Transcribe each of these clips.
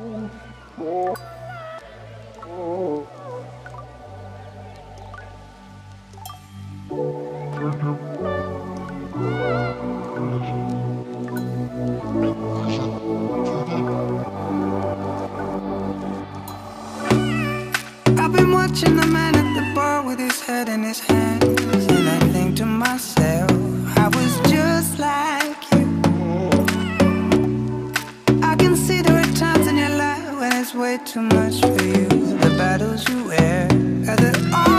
Oh. way too much for you. The battles you wear are the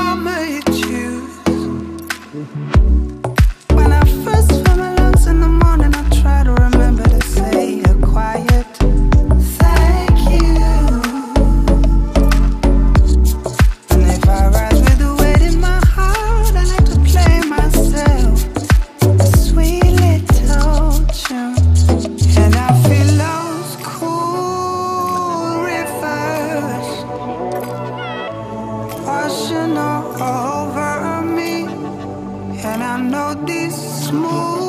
smooth.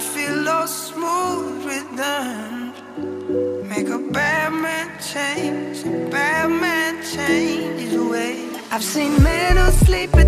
feel all smooth with them. Make a bad man change, a bad man change his way. I've seen men who sleep.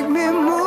make me move.